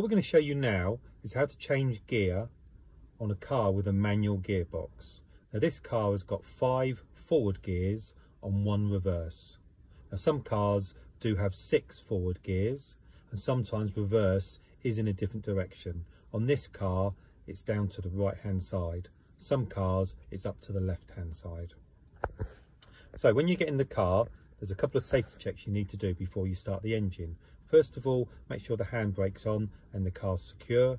What we're going to show you now is how to change gear on a car with a manual gearbox. Now this car has got five forward gears on one reverse. Now some cars do have six forward gears and sometimes reverse is in a different direction. On this car it's down to the right hand side. Some cars it's up to the left hand side. So when you get in the car there's a couple of safety checks you need to do before you start the engine. First of all, make sure the handbrake's on and the car's secure.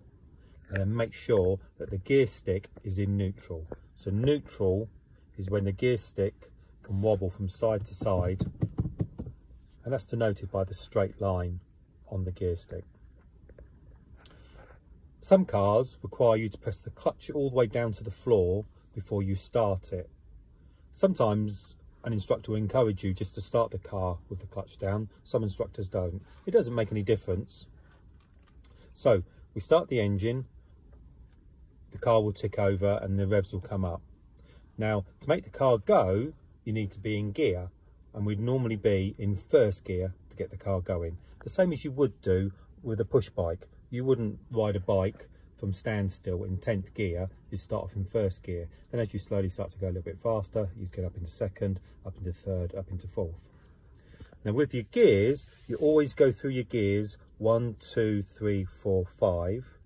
And then make sure that the gear stick is in neutral. So neutral is when the gear stick can wobble from side to side. And that's denoted by the straight line on the gear stick. Some cars require you to press the clutch all the way down to the floor before you start it. Sometimes an instructor will encourage you just to start the car with the clutch down. Some instructors don't. It doesn't make any difference. So we start the engine, the car will tick over and the revs will come up. Now to make the car go, you need to be in gear and we'd normally be in first gear to get the car going. The same as you would do with a push bike. You wouldn't ride a bike from standstill in 10th gear, you start off in first gear. Then as you slowly start to go a little bit faster, you get up into second, up into third, up into fourth. Now with your gears, you always go through your gears one, two, three, four, five.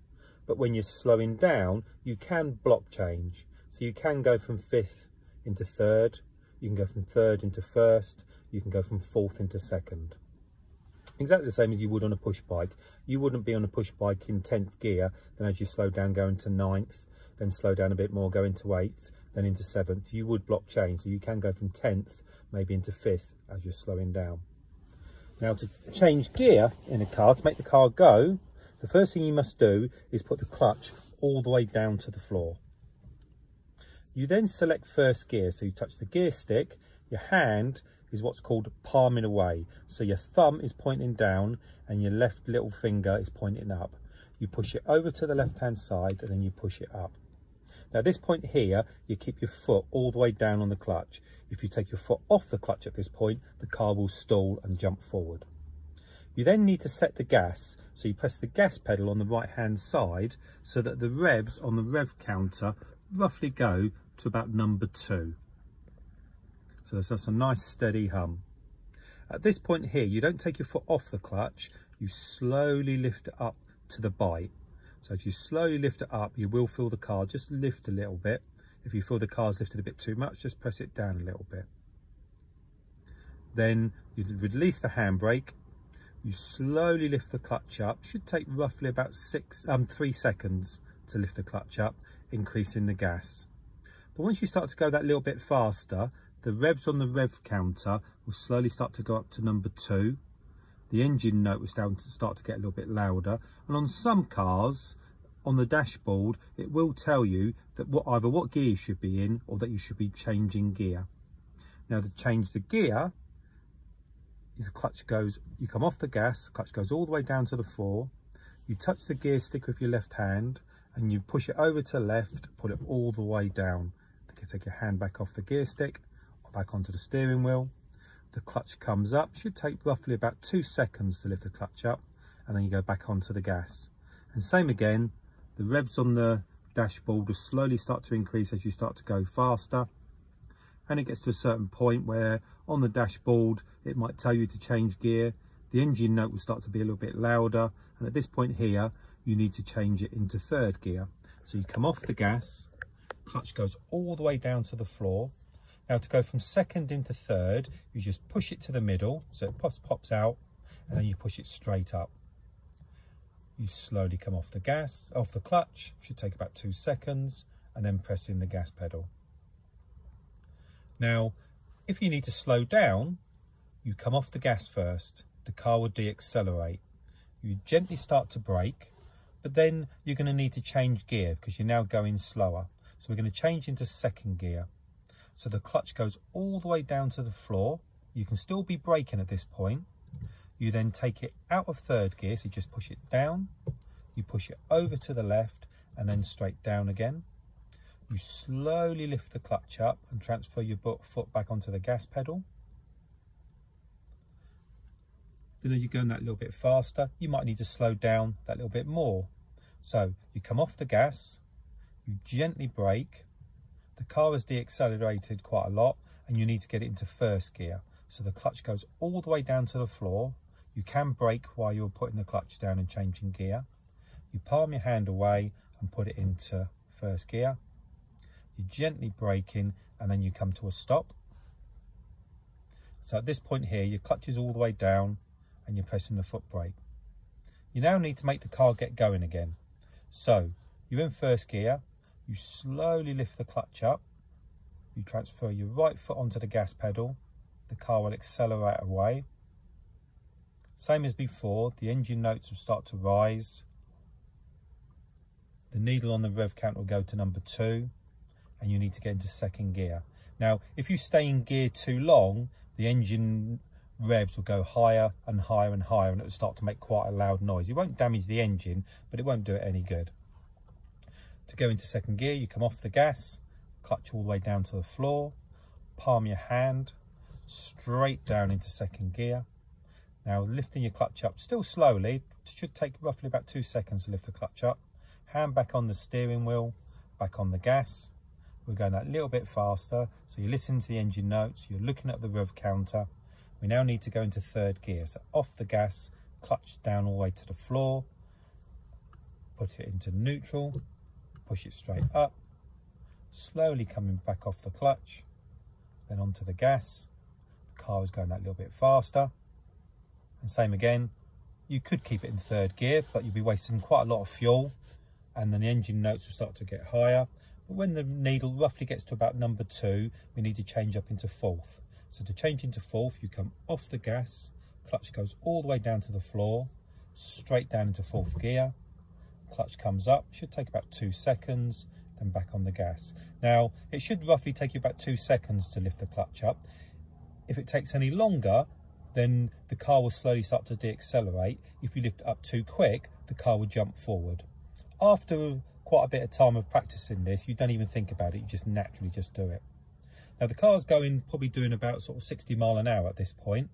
But when you're slowing down, you can block change. So you can go from fifth into third, you can go from third into first, you can go from fourth into second exactly the same as you would on a push bike. You wouldn't be on a push bike in 10th gear, then as you slow down, go into 9th, then slow down a bit more, go into 8th, then into 7th. You would block change, so you can go from 10th, maybe into 5th as you're slowing down. Now to change gear in a car, to make the car go, the first thing you must do is put the clutch all the way down to the floor. You then select first gear, so you touch the gear stick, your hand is what's called palming away. So your thumb is pointing down and your left little finger is pointing up. You push it over to the left hand side and then you push it up. Now this point here, you keep your foot all the way down on the clutch. If you take your foot off the clutch at this point, the car will stall and jump forward. You then need to set the gas, so you press the gas pedal on the right hand side so that the revs on the rev counter roughly go to about number two. So there's just a nice steady hum. At this point here, you don't take your foot off the clutch, you slowly lift it up to the bite. So as you slowly lift it up, you will feel the car just lift a little bit. If you feel the car's lifted a bit too much, just press it down a little bit. Then you release the handbrake, you slowly lift the clutch up. Should take roughly about six, um, three seconds to lift the clutch up, increasing the gas. But once you start to go that little bit faster, the revs on the rev counter will slowly start to go up to number two. The engine note will start to start to get a little bit louder. And on some cars, on the dashboard, it will tell you that what either what gear you should be in or that you should be changing gear. Now to change the gear, the clutch goes, you come off the gas, clutch goes all the way down to the four, You touch the gear stick with your left hand and you push it over to left, pull it all the way down. You can Take your hand back off the gear stick back onto the steering wheel. The clutch comes up, should take roughly about two seconds to lift the clutch up and then you go back onto the gas. And same again, the revs on the dashboard will slowly start to increase as you start to go faster. And it gets to a certain point where on the dashboard, it might tell you to change gear. The engine note will start to be a little bit louder. And at this point here, you need to change it into third gear. So you come off the gas, clutch goes all the way down to the floor. Now to go from second into third, you just push it to the middle, so it pops, pops out, and then you push it straight up. You slowly come off the gas, off the clutch, should take about two seconds, and then press in the gas pedal. Now, if you need to slow down, you come off the gas first. The car will de-accelerate. You gently start to brake, but then you're going to need to change gear because you're now going slower. So we're going to change into second gear. So the clutch goes all the way down to the floor. You can still be braking at this point. You then take it out of third gear, so you just push it down. You push it over to the left and then straight down again. You slowly lift the clutch up and transfer your foot back onto the gas pedal. then as you're going that little bit faster, you might need to slow down that little bit more. So you come off the gas, you gently brake, the car has deaccelerated quite a lot and you need to get it into first gear. So the clutch goes all the way down to the floor. You can brake while you're putting the clutch down and changing gear. You palm your hand away and put it into first gear. You gently brake in and then you come to a stop. So at this point here, your clutch is all the way down and you're pressing the foot brake. You now need to make the car get going again. So you're in first gear, you slowly lift the clutch up, you transfer your right foot onto the gas pedal, the car will accelerate away. Same as before, the engine notes will start to rise. The needle on the rev count will go to number two and you need to get into second gear. Now, if you stay in gear too long, the engine revs will go higher and higher and higher and it will start to make quite a loud noise. It won't damage the engine, but it won't do it any good. To go into second gear, you come off the gas, clutch all the way down to the floor, palm your hand straight down into second gear. Now lifting your clutch up, still slowly, it should take roughly about two seconds to lift the clutch up. Hand back on the steering wheel, back on the gas, we're going that little bit faster. So you're listening to the engine notes, you're looking at the rev counter. We now need to go into third gear. So off the gas, clutch down all the way to the floor, put it into neutral, push it straight up, slowly coming back off the clutch, then onto the gas. The car is going that little bit faster. And same again, you could keep it in third gear, but you'll be wasting quite a lot of fuel and then the engine notes will start to get higher. But when the needle roughly gets to about number two, we need to change up into fourth. So to change into fourth, you come off the gas, clutch goes all the way down to the floor, straight down into fourth gear, clutch comes up, should take about two seconds, then back on the gas. Now, it should roughly take you about two seconds to lift the clutch up. If it takes any longer, then the car will slowly start to deaccelerate. If you lift it up too quick, the car will jump forward. After quite a bit of time of practicing this, you don't even think about it, you just naturally just do it. Now the car's going, probably doing about sort of 60 mile an hour at this point.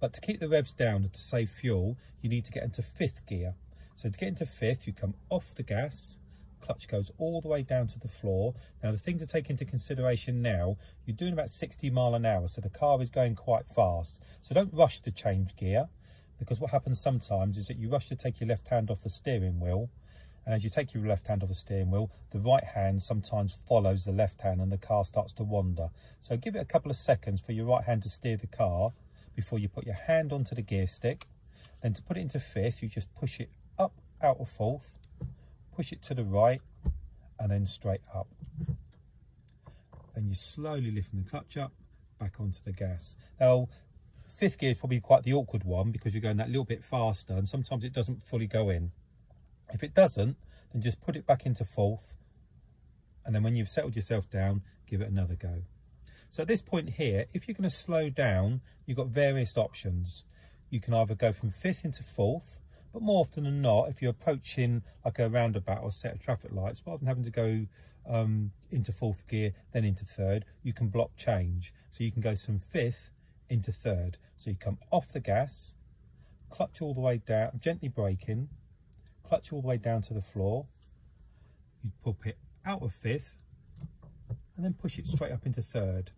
But to keep the revs down and to save fuel, you need to get into fifth gear. So to get into fifth, you come off the gas, clutch goes all the way down to the floor. Now the thing to take into consideration now, you're doing about 60 mile an hour, so the car is going quite fast. So don't rush to change gear, because what happens sometimes is that you rush to take your left hand off the steering wheel, and as you take your left hand off the steering wheel, the right hand sometimes follows the left hand and the car starts to wander. So give it a couple of seconds for your right hand to steer the car before you put your hand onto the gear stick. Then to put it into fifth, you just push it out of fourth, push it to the right, and then straight up. Then you slowly lifting the clutch up, back onto the gas. Now, fifth gear is probably quite the awkward one because you're going that little bit faster and sometimes it doesn't fully go in. If it doesn't, then just put it back into fourth. And then when you've settled yourself down, give it another go. So at this point here, if you're going to slow down, you've got various options. You can either go from fifth into fourth, but more often than not, if you're approaching like a roundabout or set of traffic lights, rather than having to go um, into fourth gear, then into third, you can block change. So you can go from fifth into third. So you come off the gas, clutch all the way down, gently braking, clutch all the way down to the floor. You pop it out of fifth and then push it straight up into third.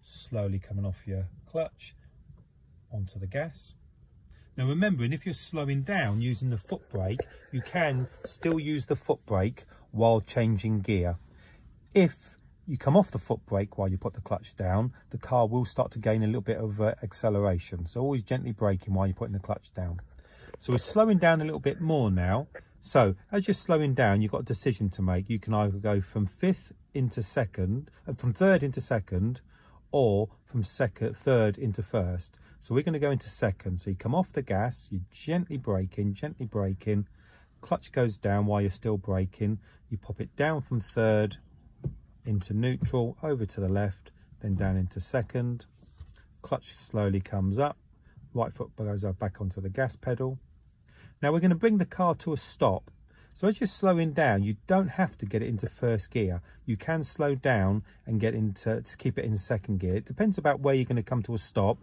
Slowly coming off your clutch onto the gas. Now remembering if you're slowing down using the foot brake, you can still use the foot brake while changing gear. If you come off the foot brake while you put the clutch down, the car will start to gain a little bit of uh, acceleration. So always gently braking while you're putting the clutch down. So we're slowing down a little bit more now. So as you're slowing down, you've got a decision to make. You can either go from fifth into second, uh, from third into second, or from second, third into first. So we're going to go into second. So you come off the gas, you gently brake in, gently brake in. Clutch goes down while you're still braking. You pop it down from third into neutral, over to the left, then down into second. Clutch slowly comes up. Right foot goes back onto the gas pedal. Now we're going to bring the car to a stop. So as you're slowing down, you don't have to get it into first gear. You can slow down and get into to keep it in second gear. It depends about where you're going to come to a stop.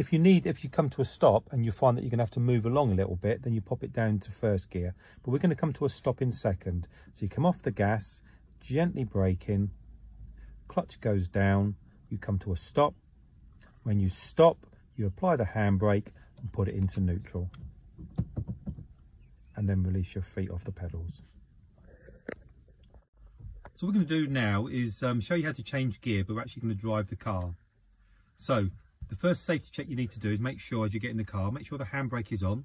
If you need, if you come to a stop and you find that you're going to have to move along a little bit, then you pop it down to first gear. But we're going to come to a stop in second. So you come off the gas, gently braking, clutch goes down, you come to a stop. When you stop, you apply the handbrake and put it into neutral. And then release your feet off the pedals. So what we're going to do now is um, show you how to change gear, but we're actually going to drive the car. So the first safety check you need to do is make sure as you get in the car, make sure the handbrake is on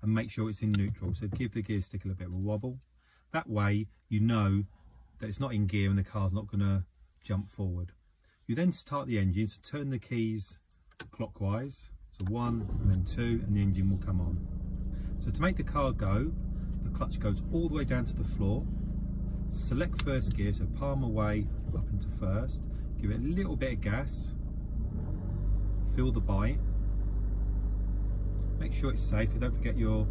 and make sure it's in neutral. So give the gear stick a little bit of a wobble. That way you know that it's not in gear and the car's not going to jump forward. You then start the engine, so turn the keys clockwise. So one and then two and the engine will come on. So to make the car go, the clutch goes all the way down to the floor select first gear, so palm away up into first, give it a little bit of gas, feel the bite, make sure it's safe, don't forget your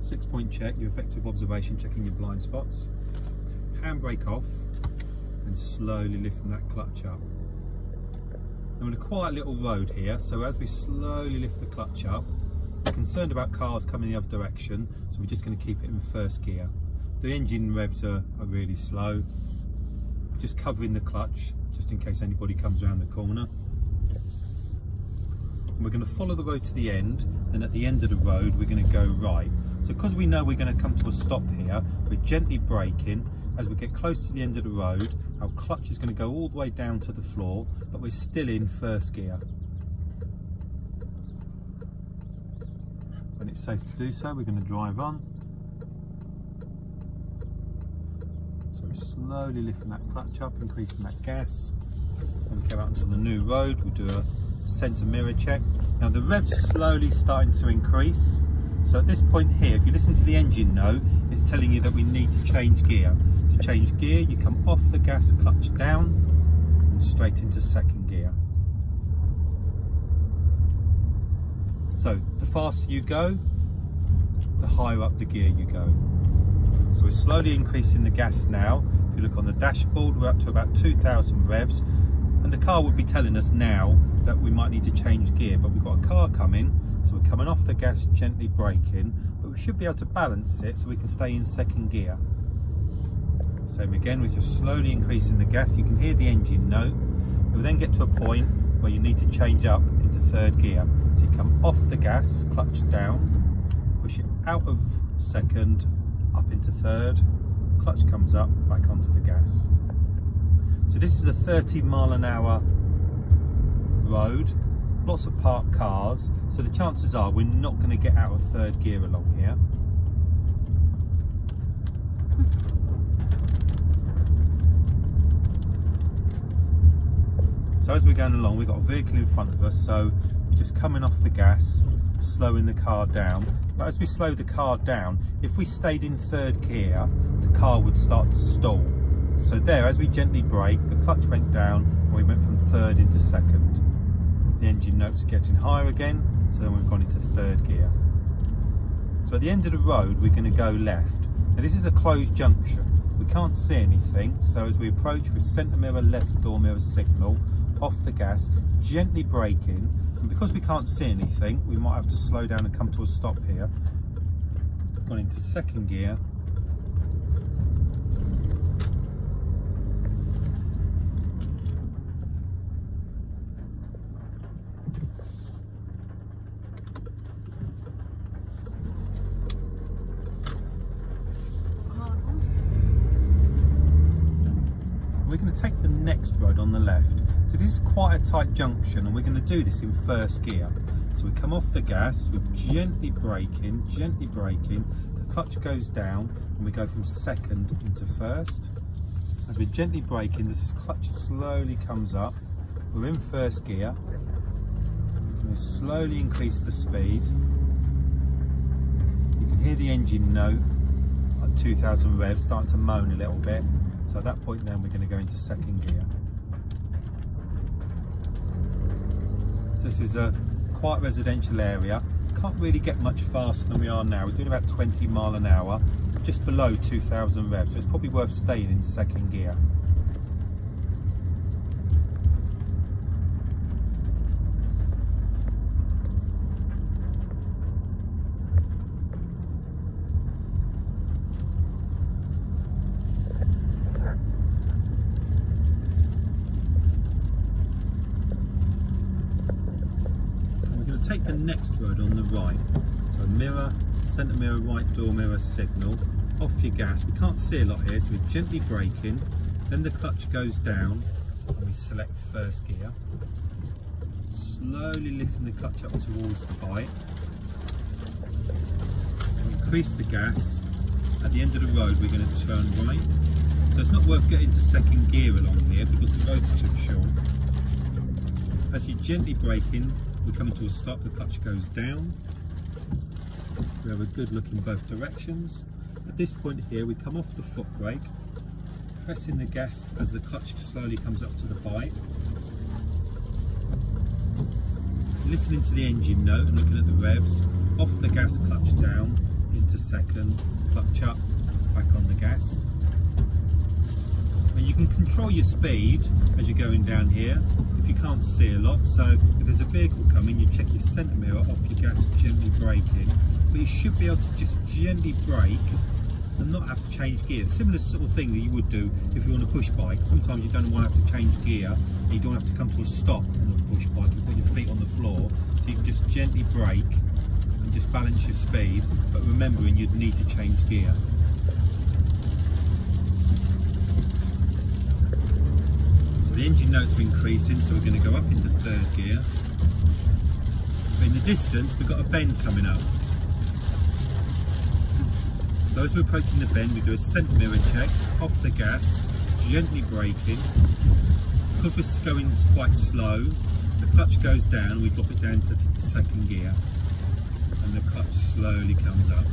six point check, your effective observation, checking your blind spots, handbrake off and slowly lifting that clutch up. I'm on a quiet little road here, so as we slowly lift the clutch up, we're concerned about cars coming the other direction, so we're just going to keep it in first gear. The engine revs are, are really slow. Just covering the clutch, just in case anybody comes around the corner. We're going to follow the road to the end, and at the end of the road, we're going to go right. So because we know we're going to come to a stop here, we're gently braking. As we get close to the end of the road, our clutch is going to go all the way down to the floor, but we're still in first gear. When it's safe to do so, we're going to drive on. So we're slowly lifting that clutch up, increasing that gas. We go out onto the new road, we'll do a centre mirror check. Now the revs slowly starting to increase. So at this point here, if you listen to the engine note, it's telling you that we need to change gear. To change gear, you come off the gas, clutch down, and straight into second gear. So the faster you go, the higher up the gear you go. So we're slowly increasing the gas now. If you look on the dashboard, we're up to about 2,000 revs. And the car would be telling us now that we might need to change gear, but we've got a car coming, so we're coming off the gas, gently braking, but we should be able to balance it so we can stay in second gear. Same again, we're just slowly increasing the gas. You can hear the engine note. You'll then get to a point where you need to change up into third gear. So you come off the gas, clutch down, push it out of second, up into third, clutch comes up, back onto the gas. So this is a 30 mile an hour road, lots of parked cars, so the chances are we're not going to get out of third gear along here. So as we're going along, we've got a vehicle in front of us, so we're just coming off the gas, slowing the car down. But as we slow the car down, if we stayed in third gear, the car would start to stall. So there, as we gently brake, the clutch went down and we went from third into second. The engine notes are getting higher again, so then we've gone into third gear. So at the end of the road, we're going to go left. Now this is a closed junction. We can't see anything, so as we approach with centre mirror, left door mirror signal, off the gas, gently braking, and because we can't see anything, we might have to slow down and come to a stop here. Gone into second gear, we're going to take the next road on the left. So this is quite a tight junction and we're going to do this in first gear. So we come off the gas, we're gently braking, gently braking, the clutch goes down and we go from second into first. As we're gently braking, the clutch slowly comes up. We're in first gear. We slowly increase the speed. You can hear the engine note at 2000 revs starting to moan a little bit. So at that point then we're going to go into second gear. So this is a quite residential area. Can't really get much faster than we are now. We're doing about 20 mile an hour, just below 2000 revs. So it's probably worth staying in second gear. Take the next road on the right. So mirror, centre mirror, right door mirror, signal, off your gas. We can't see a lot here, so we're gently braking. Then the clutch goes down and we select first gear. Slowly lifting the clutch up towards the bite. Increase the gas. At the end of the road, we're going to turn right. So it's not worth getting to second gear along here because the road's too short. As you gently brake in, we come to a stop, the clutch goes down. We have a good look in both directions. At this point here, we come off the foot brake, pressing the gas as the clutch slowly comes up to the bite. Listening to the engine note and looking at the revs, off the gas clutch down into second, clutch up, back on the gas. And you can control your speed as you're going down here if you can't see a lot. So if there's a vehicle coming, you check your centre mirror off your gas, gently braking. But you should be able to just gently brake and not have to change gear. Similar sort of thing that you would do if you're on a push bike. Sometimes you don't want to have to change gear you don't have to come to a stop on a push bike. You put your feet on the floor so you can just gently brake and just balance your speed. But remembering you'd need to change gear. So the engine notes are increasing, so we're going to go up into third gear. But in the distance, we've got a bend coming up. So as we're approaching the bend, we do a centre mirror check, off the gas, gently braking. Because we're going quite slow, the clutch goes down, we drop it down to second gear, and the clutch slowly comes up.